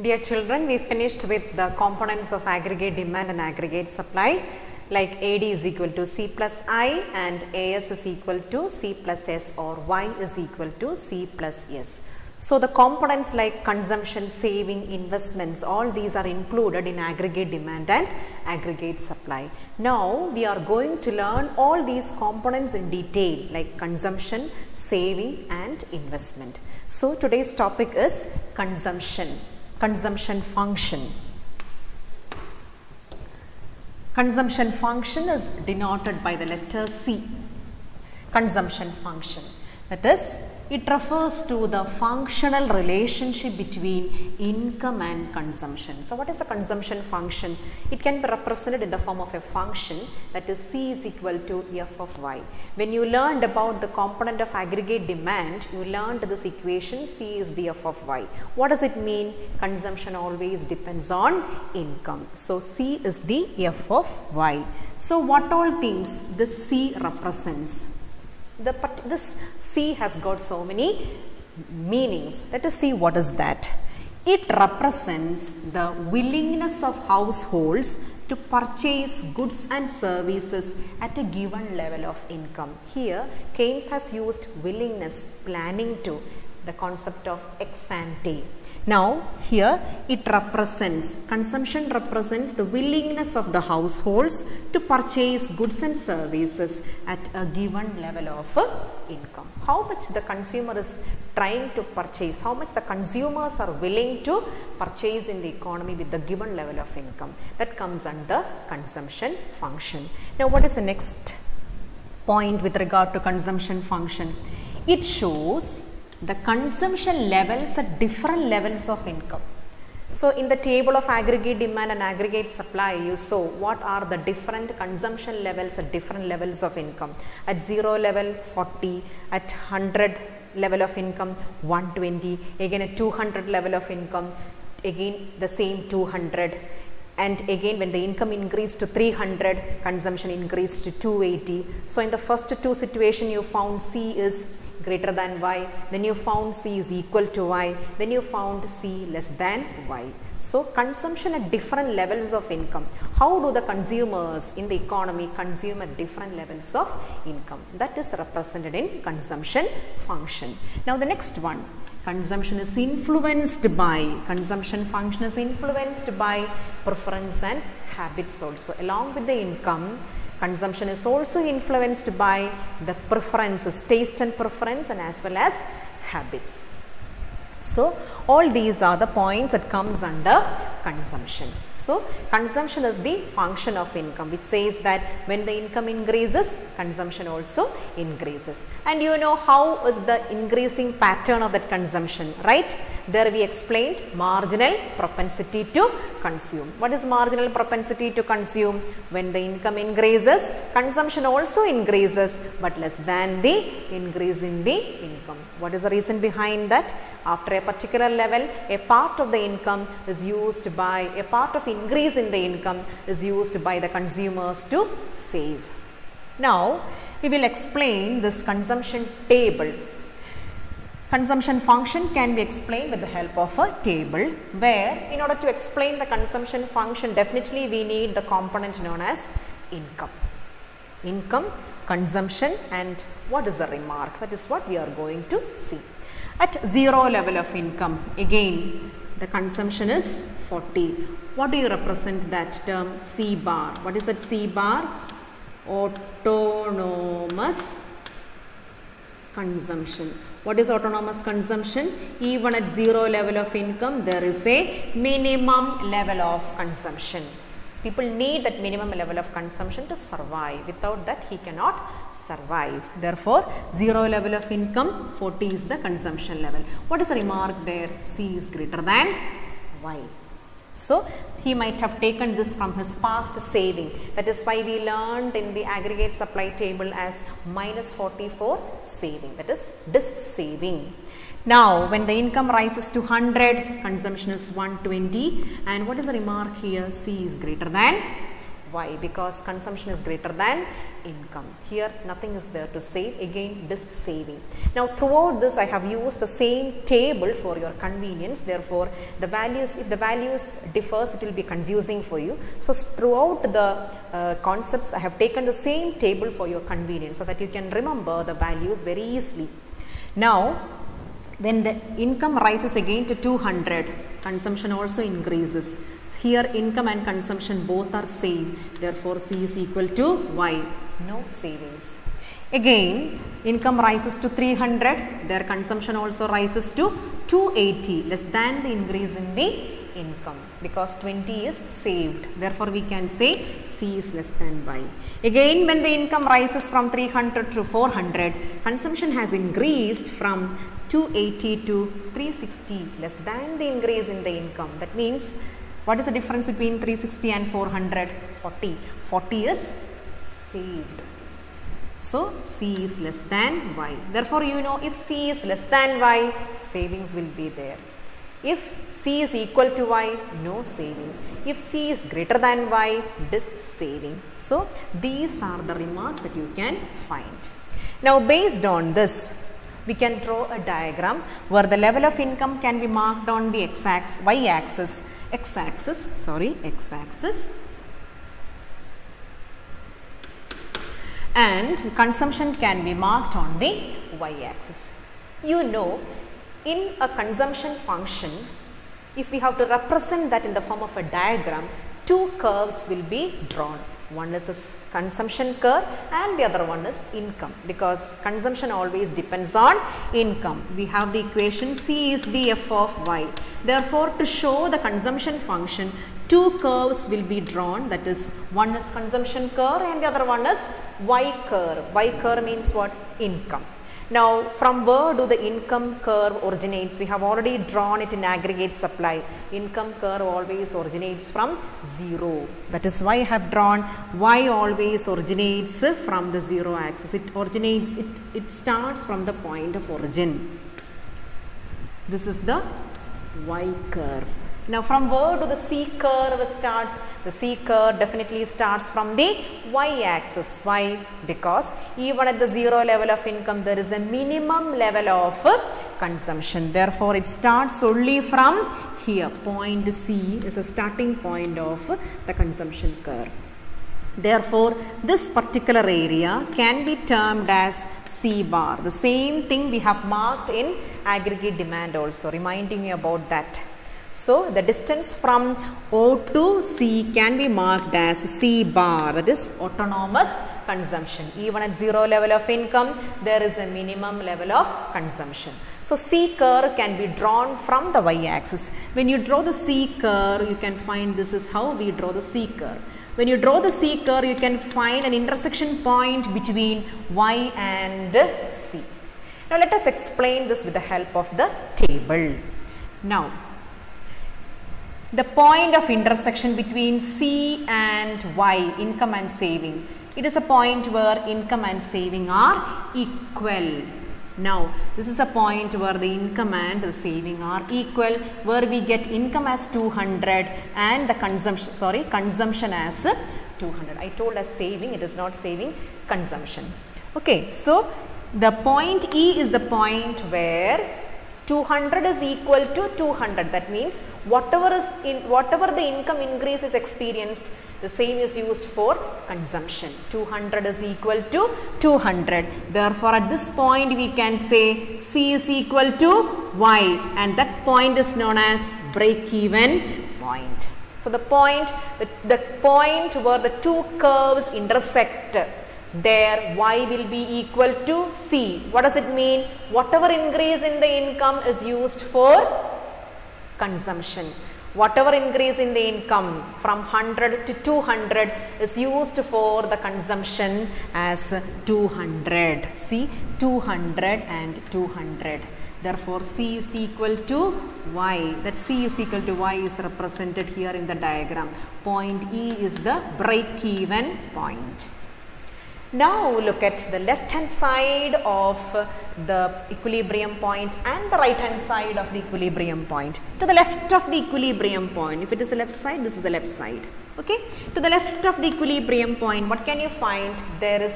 Dear children, we finished with the components of aggregate demand and aggregate supply like AD is equal to C plus I and AS is equal to C plus S or Y is equal to C plus S. So, the components like consumption, saving, investments all these are included in aggregate demand and aggregate supply. Now, we are going to learn all these components in detail like consumption, saving and investment. So, today's topic is consumption, consumption function. Consumption function is denoted by the letter C. Consumption function that is it refers to the functional relationship between income and consumption. So, what is a consumption function? It can be represented in the form of a function that is C is equal to f of y. When you learned about the component of aggregate demand, you learned this equation C is the f of y. What does it mean? Consumption always depends on income. So, C is the f of y. So, what all things this C represents? The this C has got so many meanings. Let us see what is that. It represents the willingness of households to purchase goods and services at a given level of income. Here Keynes has used willingness, planning to, the concept of ex ante. Now, here it represents, consumption represents the willingness of the households to purchase goods and services at a given level of uh, income. How much the consumer is trying to purchase, how much the consumers are willing to purchase in the economy with the given level of income. That comes under consumption function. Now, what is the next point with regard to consumption function? It shows the consumption levels at different levels of income. So, in the table of aggregate demand and aggregate supply, you saw what are the different consumption levels at different levels of income. At 0 level 40, at 100 level of income 120, again at 200 level of income, again the same 200 and again when the income increased to 300 consumption increased to 280 so in the first two situation you found c is greater than y, then you found C is equal to y, then you found C less than y. So, consumption at different levels of income. How do the consumers in the economy consume at different levels of income? That is represented in consumption function. Now, the next one consumption is influenced by consumption function is influenced by preference and habits also along with the income Consumption is also influenced by the preferences, taste and preference and as well as habits. So, all these are the points that comes under consumption. So, consumption is the function of income which says that when the income increases, consumption also increases. And you know how is the increasing pattern of that consumption, right? There we explained marginal propensity to consume. What is marginal propensity to consume? When the income increases, consumption also increases but less than the increase in the income. What is the reason behind that? After a particular level, a part of the income is used by, a part of increase in the income is used by the consumers to save. Now, we will explain this consumption table Consumption function can be explained with the help of a table where in order to explain the consumption function definitely we need the component known as income. Income, consumption and what is the remark that is what we are going to see. At 0 level of income again the consumption is 40. What do you represent that term C bar? What is that C bar? Autonomous consumption. What is autonomous consumption? Even at zero level of income, there is a minimum level of consumption. People need that minimum level of consumption to survive. Without that, he cannot survive. Therefore, zero level of income, 40 is the consumption level. What is the remark there? C is greater than Y. So, he might have taken this from his past saving. That is why we learned in the aggregate supply table as minus 44 saving. That is this saving. Now, when the income rises to 100, consumption is 120. And what is the remark here? C is greater than Why? Because consumption is greater than income. Here nothing is there to save. Again this saving. Now throughout this I have used the same table for your convenience. Therefore the values if the values differs it will be confusing for you. So throughout the uh, concepts I have taken the same table for your convenience so that you can remember the values very easily. Now when the income rises again to 200 consumption also increases here income and consumption both are same. Therefore c is equal to y. No savings. Again income rises to 300 their consumption also rises to 280 less than the increase in the income. Because 20 is saved. Therefore we can say c is less than y. Again when the income rises from 300 to 400 consumption has increased from 280 to 360 less than the increase in the income. That means what is the difference between 360 and 400 40 40 is saved so c is less than y. Therefore you know if c is less than y savings will be there. If c is equal to y no saving. If c is greater than y this saving. So these are the remarks that you can find. Now based on this we can draw a diagram where the level of income can be marked on the x-axis, y-axis, x-axis, sorry, x-axis and consumption can be marked on the y-axis. You know, in a consumption function, if we have to represent that in the form of a diagram, two curves will be drawn one is consumption curve and the other one is income because consumption always depends on income. We have the equation C is the f of y. Therefore, to show the consumption function, two curves will be drawn that is one is consumption curve and the other one is y curve. Y curve means what? Income. Now, from where do the income curve originates? We have already drawn it in aggregate supply. Income curve always originates from 0. That is why I have drawn y always originates from the 0 axis. It originates, it, it starts from the point of origin. This is the y curve. Now, from where do the C curve starts? The C curve definitely starts from the y axis. Why? Because even at the zero level of income, there is a minimum level of consumption. Therefore, it starts only from here. Point C is a starting point of the consumption curve. Therefore, this particular area can be termed as C bar. The same thing we have marked in aggregate demand also, reminding you about that. So, the distance from O to C can be marked as C bar that is autonomous consumption. Even at zero level of income, there is a minimum level of consumption. So, C curve can be drawn from the y axis. When you draw the C curve, you can find this is how we draw the C curve. When you draw the C curve, you can find an intersection point between y and C. Now, let us explain this with the help of the table. Now, the point of intersection between C and Y, income and saving. It is a point where income and saving are equal. Now, this is a point where the income and the saving are equal, where we get income as 200 and the consumption, sorry, consumption as 200. I told as saving, it is not saving, consumption. Okay, so the point E is the point where 200 is equal to 200 that means whatever is in whatever the income increase is experienced the same is used for consumption. 200 is equal to 200 therefore at this point we can say c is equal to y and that point is known as break even point. So the point the, the point where the two curves intersect there y will be equal to c. What does it mean? Whatever increase in the income is used for consumption. Whatever increase in the income from 100 to 200 is used for the consumption as 200. See 200 and 200. Therefore, C is equal to Y. That C is equal to Y is represented here in the diagram. Point E is the break even point. Now look at the left hand side of the equilibrium point and the right hand side of the equilibrium point. To the left of the equilibrium point, if it is the left side, this is the left side. Okay. To the left of the equilibrium point, what can you find? There is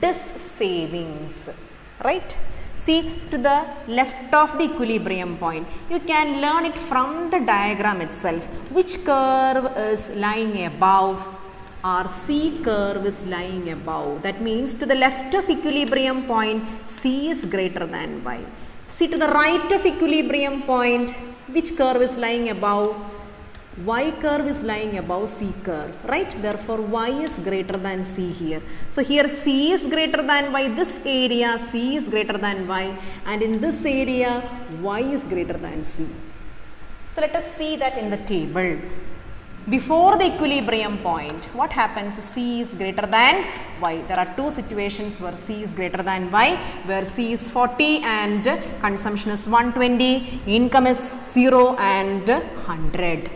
dis savings, right? See to the left of the equilibrium point, you can learn it from the diagram itself. Which curve is lying above our C curve is lying above. That means to the left of equilibrium point, C is greater than Y. See to the right of equilibrium point, which curve is lying above? Y curve is lying above C curve, right? Therefore, Y is greater than C here. So, here C is greater than Y, this area C is greater than Y and in this area Y is greater than C. So, let us see that in the table before the equilibrium point what happens? C is greater than y. There are two situations where c is greater than y where c is 40 and consumption is 120 income is 0 and 100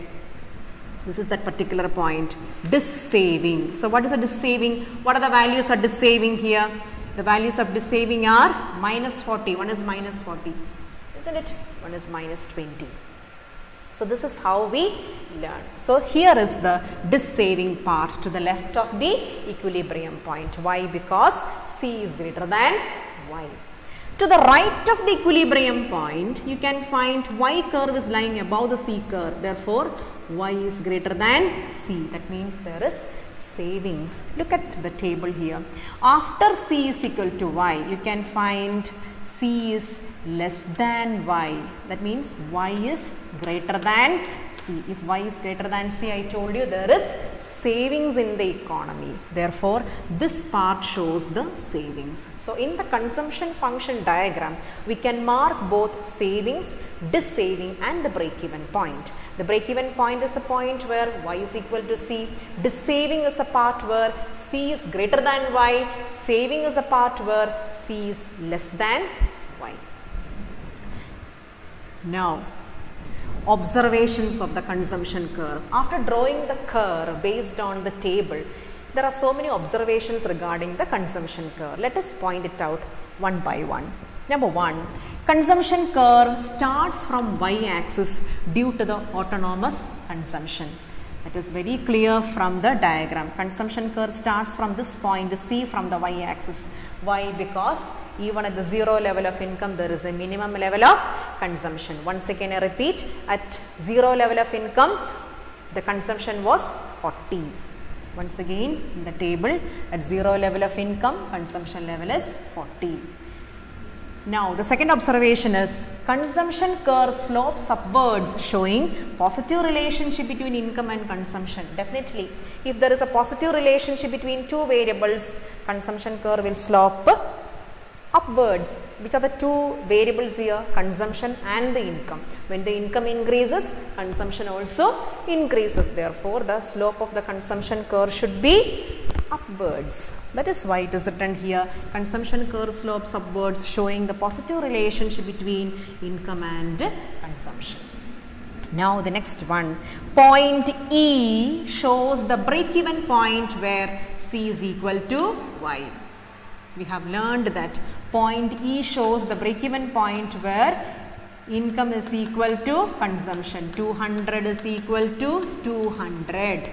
this is that particular point. Dis saving so what is a dis saving what are the values of dis saving here? The values of dis saving are minus 40 one is minus 40 isn't it? One is minus 20 so, this is how we learn. So, here is the dis-saving part to the left of the equilibrium point. Why? Because C is greater than Y. To the right of the equilibrium point, you can find Y curve is lying above the C curve. Therefore, Y is greater than C. That means there is savings. Look at the table here. After C is equal to Y, you can find C is less than Y. That means Y is greater than C. If Y is greater than C, I told you there is savings in the economy. Therefore, this part shows the savings. So, in the consumption function diagram, we can mark both savings, dis-saving and the break-even point. The break-even point is a point where y is equal to c. Dis-saving is a part where c is greater than y. Saving is a part where c is less than y. Now, observations of the consumption curve. After drawing the curve based on the table, there are so many observations regarding the consumption curve. Let us point it out one by one. Number one, consumption curve starts from y-axis due to the autonomous consumption. That is very clear from the diagram. Consumption curve starts from this point C from the y-axis. Why? Because even at the zero level of income there is a minimum level of consumption. Once again I repeat at zero level of income the consumption was 40. Once again in the table at zero level of income consumption level is 40. Now, the second observation is consumption curve slopes upwards showing positive relationship between income and consumption. Definitely, if there is a positive relationship between two variables, consumption curve will slope upwards. Which are the two variables here? Consumption and the income. When the income increases, consumption also increases. Therefore, the slope of the consumption curve should be upwards. That is why it is written here consumption curve slopes upwards showing the positive relationship between income and consumption. Now the next one point E shows the break even point where C is equal to Y. We have learned that point E shows the break even point where income is equal to consumption 200 is equal to 200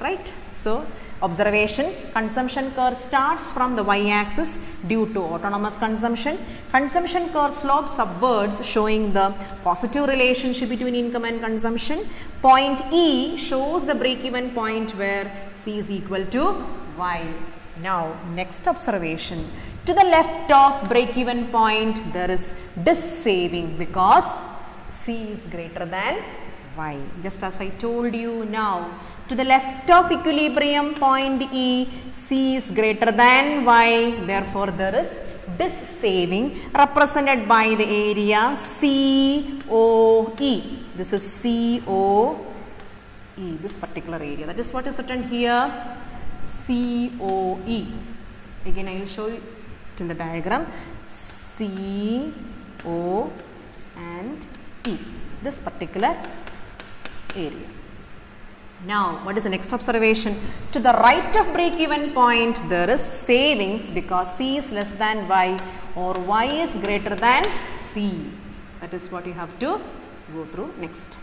right. So, observations consumption curve starts from the y axis due to autonomous consumption. Consumption curve slopes upwards showing the positive relationship between income and consumption. Point e shows the break even point where c is equal to y. Now next observation. To the left of break even point there is dis saving because c is greater than y. Just as i told you now to the left of equilibrium point E, C is greater than Y, therefore there is this saving represented by the area COE. This is COE, this particular area. That is what is written here COE. Again, I will show you in the diagram CO and E, this particular area. Now, what is the next observation? To the right of break-even point, there is savings because C is less than Y or Y is greater than C. That is what you have to go through next.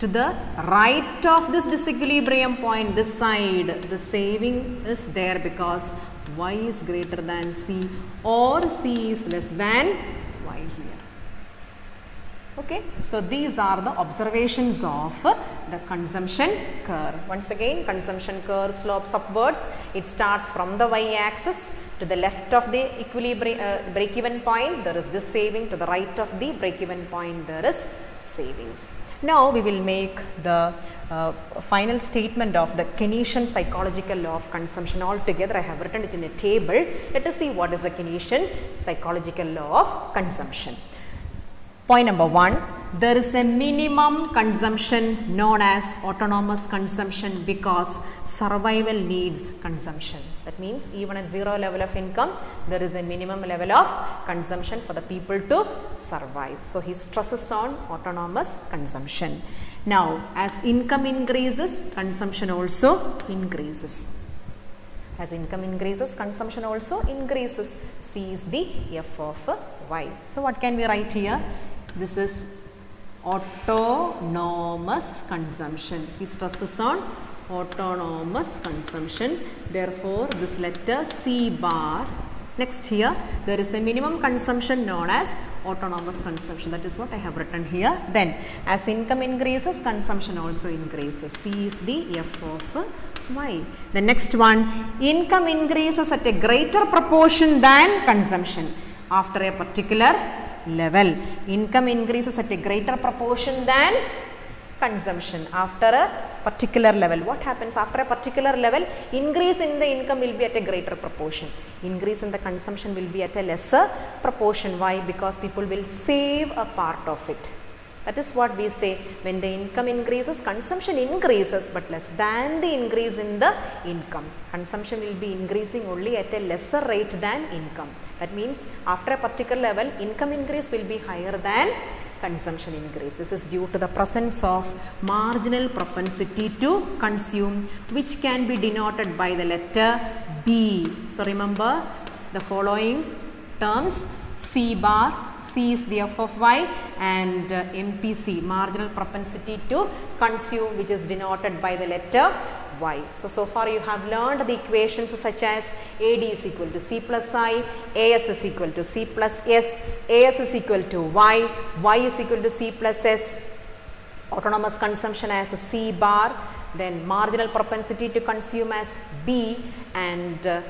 To the right of this disequilibrium point, this side, the saving is there because Y is greater than C or C is less than Y here. Okay, so these are the observations of the consumption curve. Once again, consumption curve slopes upwards. It starts from the y-axis to the left of the equilibrium uh, break-even point. There is this saving. To the right of the break-even point, there is savings. Now we will make the uh, final statement of the Keynesian psychological law of consumption altogether. I have written it in a table. Let us see what is the Keynesian psychological law of consumption. Point number one, there is a minimum consumption known as autonomous consumption because survival needs consumption. That means even at zero level of income, there is a minimum level of consumption for the people to survive. So he stresses on autonomous consumption. Now, as income increases, consumption also increases. As income increases, consumption also increases. C is the F of Y. So, what can we write here? This is autonomous consumption. He stresses on autonomous consumption. Therefore, this letter C bar. Next here, there is a minimum consumption known as autonomous consumption. That is what I have written here. Then, as income increases, consumption also increases. C is the F of Y. The next one, income increases at a greater proportion than consumption after a particular level. Income increases at a greater proportion than consumption after a particular level. What happens after a particular level? Increase in the income will be at a greater proportion. Increase in the consumption will be at a lesser proportion. Why? Because people will save a part of it. That is what we say when the income increases, consumption increases but less than the increase in the income. Consumption will be increasing only at a lesser rate than income. That means after a particular level, income increase will be higher than consumption increase. This is due to the presence of marginal propensity to consume which can be denoted by the letter B. So remember the following terms C bar C is the f of y and uh, MPC marginal propensity to consume which is denoted by the letter y. So, so far you have learned the equations such as AD is equal to C plus I, AS is equal to C plus S, AS is equal to Y, Y is equal to C plus S, autonomous consumption as a C bar, then marginal propensity to consume as B and uh,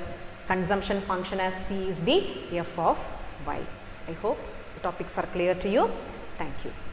consumption function as C is the F of Y. I hope topics are clear to you. Thank you.